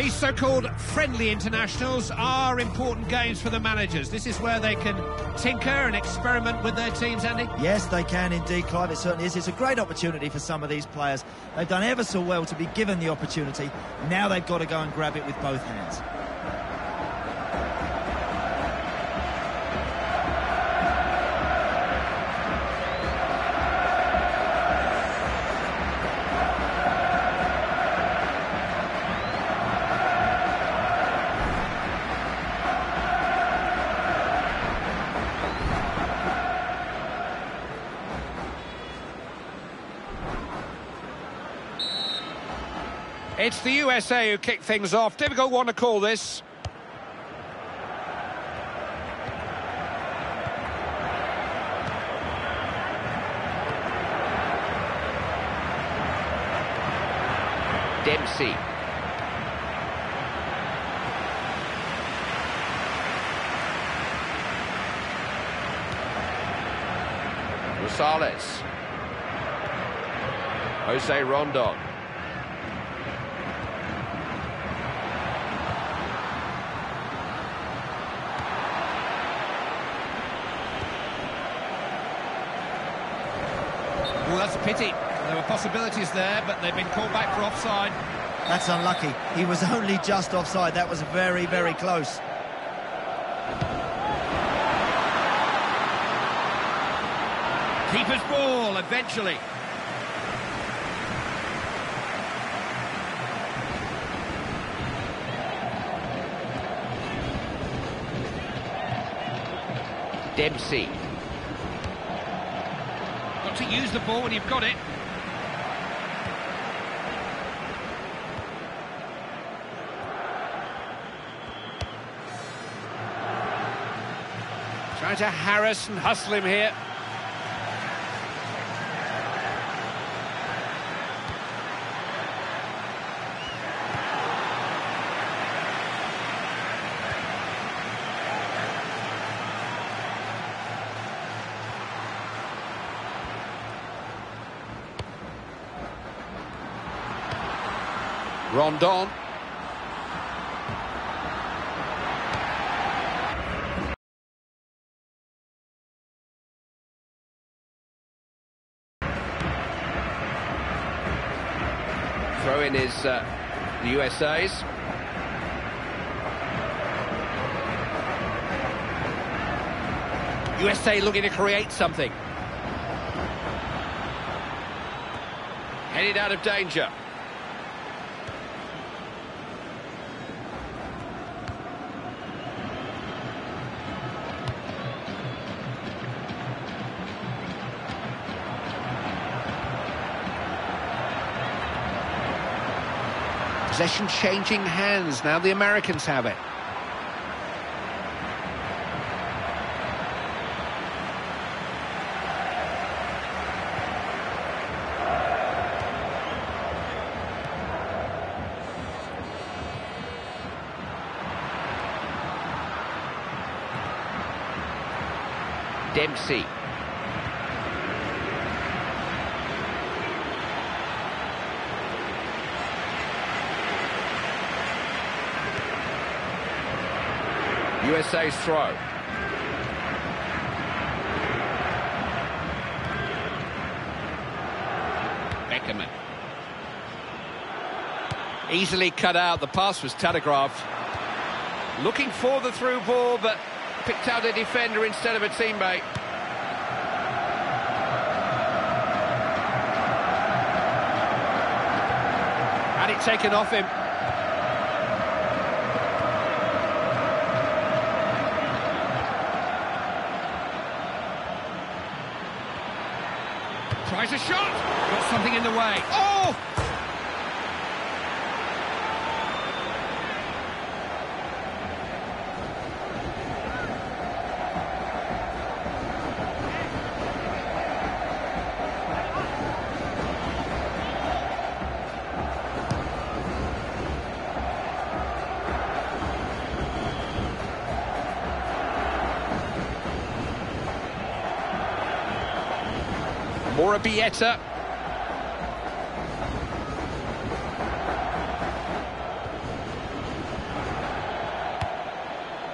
These so-called friendly internationals are important games for the managers. This is where they can tinker and experiment with their teams, Andy. Yes, they can indeed, Clive. It certainly is. It's a great opportunity for some of these players. They've done ever so well to be given the opportunity. Now they've got to go and grab it with both hands. It's the USA who kick things off. Difficult one to call this. Dempsey. Rosales. Jose Rondon. That's a pity. There were possibilities there, but they've been called back for offside. That's unlucky. He was only just offside. That was very, very close. Keeper's ball, eventually. Dempsey. Use the ball when you've got it. Trying to harass and hustle him here. Rondon. Throw in is uh, the USA's. USA looking to create something. Headed out of danger. Possession changing hands. Now the Americans have it. Dempsey. Throw. Beckerman. Easily cut out. The pass was telegraphed. Looking for the through ball, but picked out a defender instead of a teammate. Had it taken off him. Got something in the way. Oh!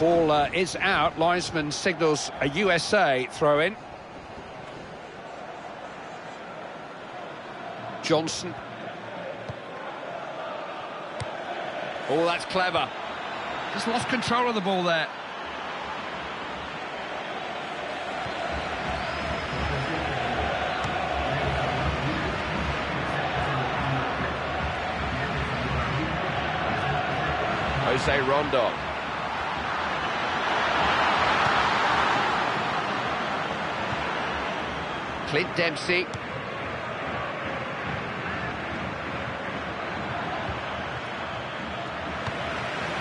Ball uh, is out. Linesman signals a USA throw in. Johnson. Oh, that's clever. Just lost control of the ball there. Jose Rondon. Clint Dempsey.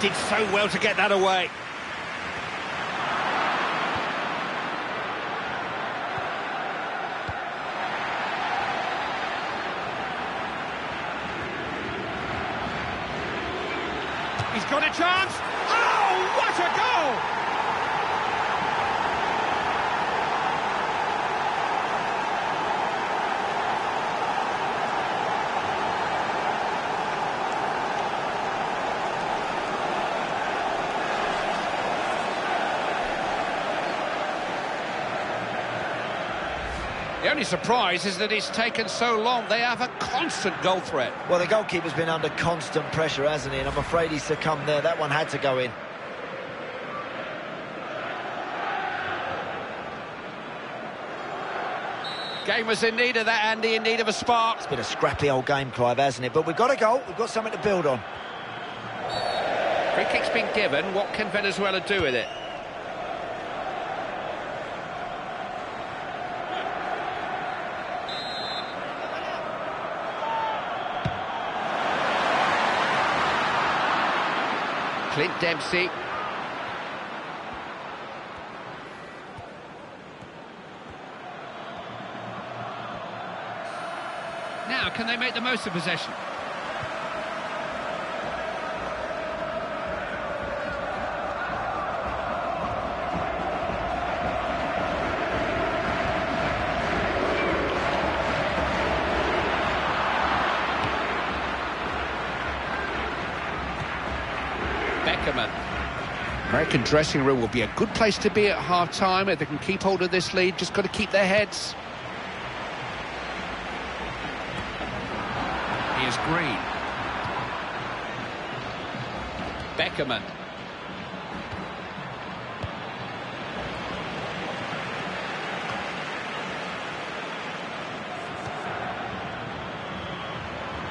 Did so well to get that away. He's got a chance. Oh, what a goal! The only surprise is that it's taken so long. They have a constant goal threat. Well, the goalkeeper's been under constant pressure, hasn't he? And I'm afraid he's succumbed there. That one had to go in. Game was in need of that, Andy, in need of a spark. It's been a scrappy old game, Clive, hasn't it? But we've got a goal. We've got something to build on. Free kick's been given. What can Venezuela do with it? Clint Dempsey. Now, can they make the most of possession? American dressing room will be a good place to be at half-time if they can keep hold of this lead. Just got to keep their heads. Here's Green. Beckerman.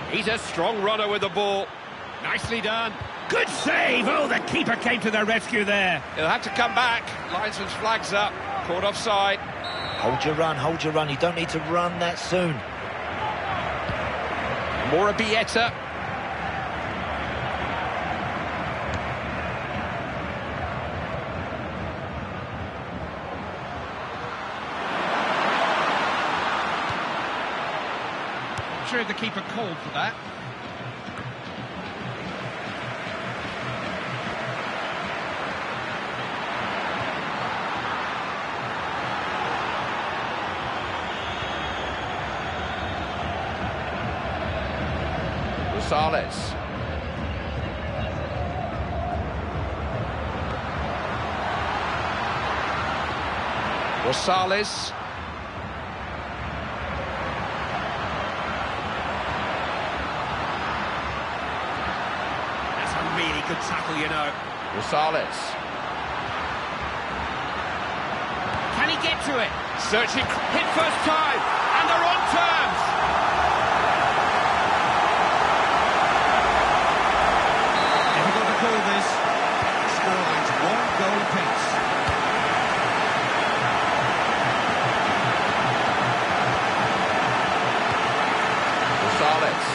He's a strong runner with the ball. Nicely done. Good save. Oh, the keeper came to the rescue there. He'll have to come back. Linesman's flags up. Caught offside. Hold your run, hold your run. You don't need to run that soon. Amorebieta. I'm sure the keeper called for that. Rosales. Rosales. That's a really good tackle, you know. Rosales. Can he get to it? Searching. Hit first time. And they're on terms. Difficult to call this. Scoreline's one goal apiece. Rosales.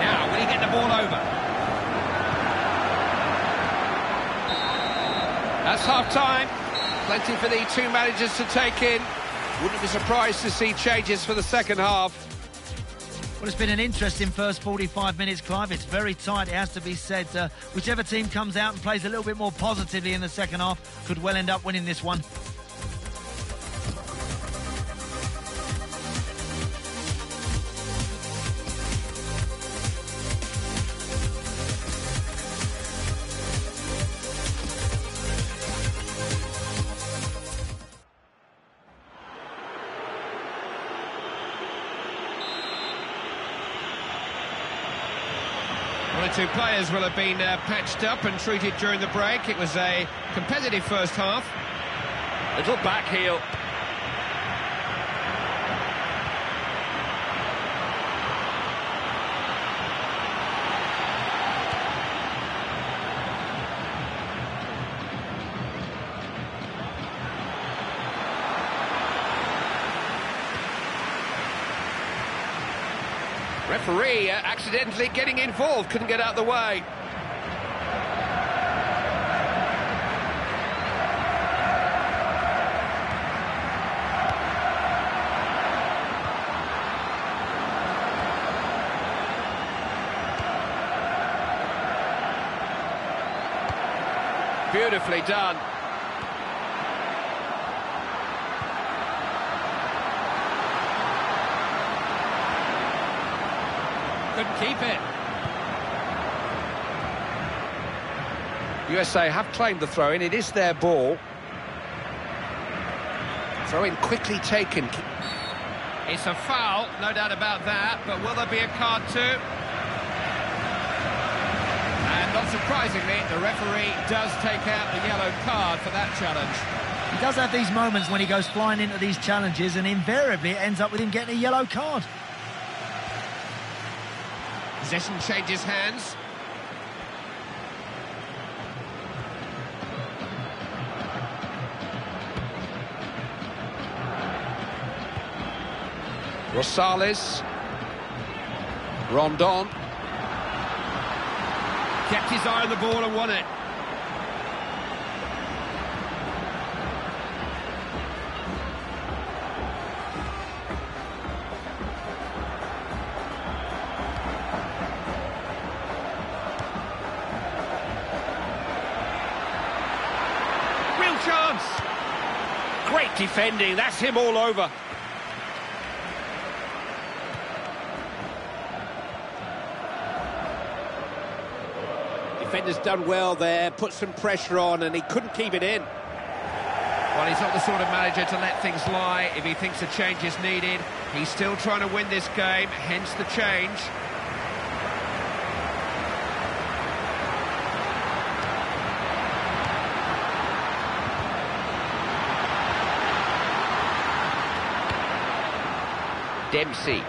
Now, will he get the ball over? That's half time. Plenty for the two managers to take in. Wouldn't be surprised to see changes for the second half. Well, it's been an interesting first 45 minutes, Clive. It's very tight, it has to be said. Uh, whichever team comes out and plays a little bit more positively in the second half could well end up winning this one. Two players will have been uh, patched up and treated during the break. It was a competitive first half. A little back heel. Referee uh, accidentally getting involved, couldn't get out of the way. Beautifully done. Couldn't keep it. USA have claimed the throw-in, it is their ball. Throw-in quickly taken. It's a foul, no doubt about that, but will there be a card too? And not surprisingly, the referee does take out the yellow card for that challenge. He does have these moments when he goes flying into these challenges and invariably it ends up with him getting a yellow card. Possession changes hands. Rosales. Rondon. Kept his eye on the ball and won it. Defending, that's him all over. Defender's done well there, put some pressure on and he couldn't keep it in. Well, he's not the sort of manager to let things lie if he thinks a change is needed. He's still trying to win this game, hence the change. Dempsey.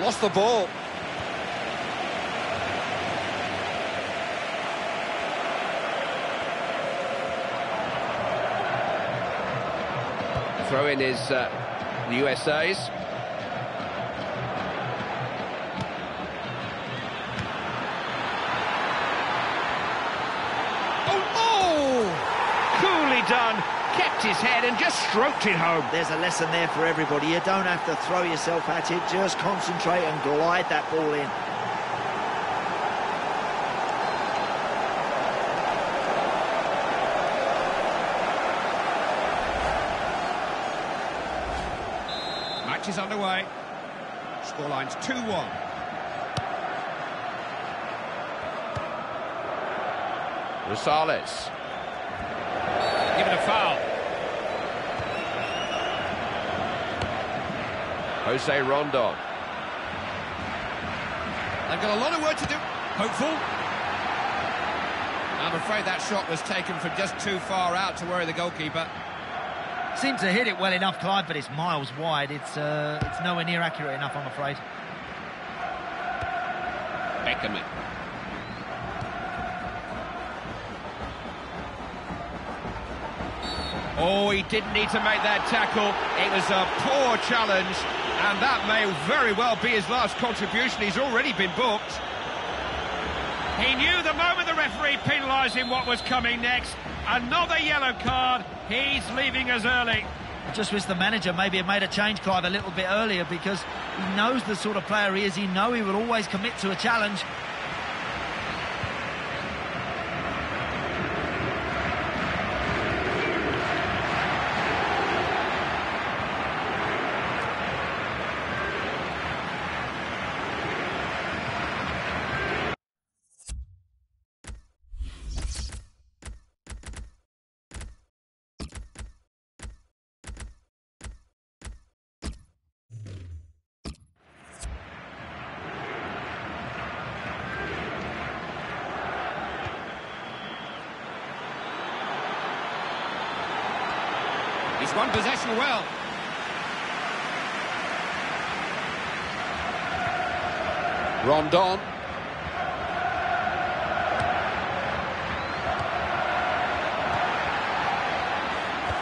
Lost the ball. Throw in is uh, the USA's. Kept his head and just stroked it home. There's a lesson there for everybody. You don't have to throw yourself at it, just concentrate and glide that ball in. Match is underway. Scoreline's 2-1. Rosales. Given a foul. Jose Rondon. They've got a lot of work to do. Hopeful. I'm afraid that shot was taken from just too far out to worry the goalkeeper. Seemed to hit it well enough, Clive, but it's miles wide. It's uh, it's nowhere near accurate enough, I'm afraid. Beckerman. Oh, he didn't need to make that tackle. It was a poor challenge, and that may very well be his last contribution. He's already been booked. He knew the moment the referee penalised him what was coming next. Another yellow card. He's leaving us early. I just wish the manager maybe had made a change, Clive, a little bit earlier because he knows the sort of player he is. He knows he will always commit to a challenge. Won possession well. Rondon.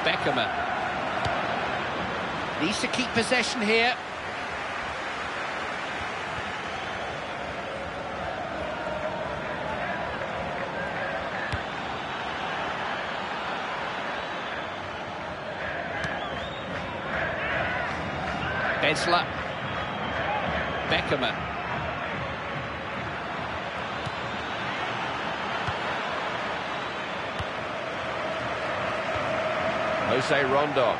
Beckerman. Needs to keep possession here. Bensler. Beckerman. Jose Rondon.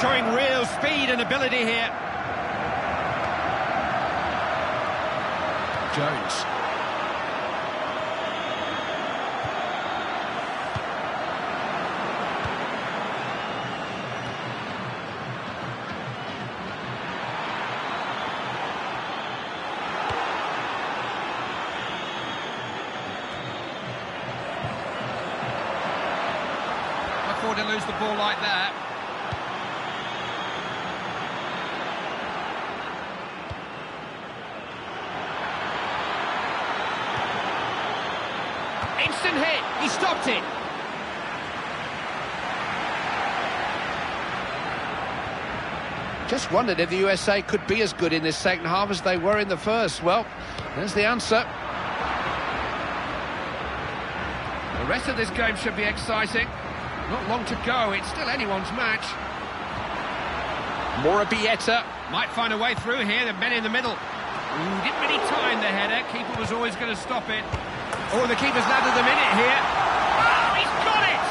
Showing real speed and ability here. Jones. Instant hit. He stopped it. Just wondered if the USA could be as good in this second half as they were in the first. Well, there's the answer. The rest of this game should be exciting. Not long to go. It's still anyone's match. Mora Amorebieta. Might find a way through here. The men in the middle. Ooh, didn't really time the header. Keeper was always going to stop it. Oh, the keeper's landed the minute here. Oh, he's got it!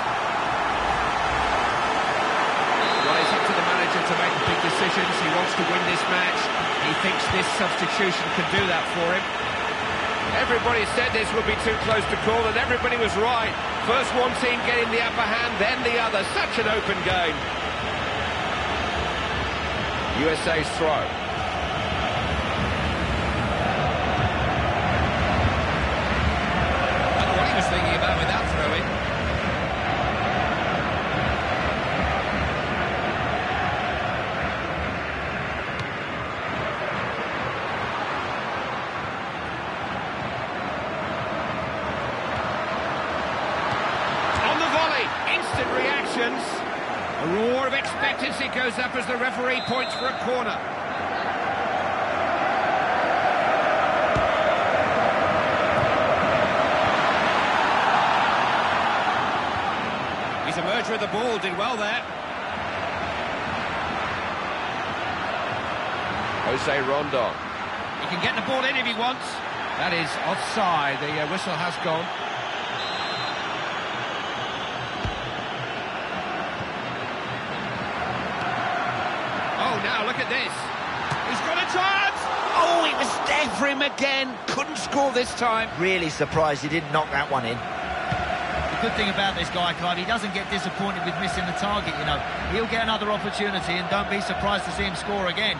Well, it's up to the manager to make the big decisions. He wants to win this match. He thinks this substitution can do that for him. Everybody said this would be too close to call, and everybody was right. First one team getting the upper hand, then the other. Such an open game. USA's throw. I don't know what he was thinking about with that throw-in. On the volley, instant reactions. A roar of expectancy goes up as the referee points for a corner. He's emerged with the ball, did well there. Jose Rondon. He can get the ball in if he wants. That is offside. The uh, whistle has gone. Now look at this. He's got a chance. Oh, it was there for him again. Couldn't score this time. Really surprised he didn't knock that one in. The good thing about this guy, Clive, he doesn't get disappointed with missing the target, you know. He'll get another opportunity and don't be surprised to see him score again.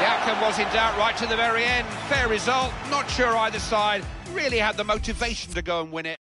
The outcome was in doubt right to the very end. Fair result. Not sure either side really had the motivation to go and win it.